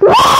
What?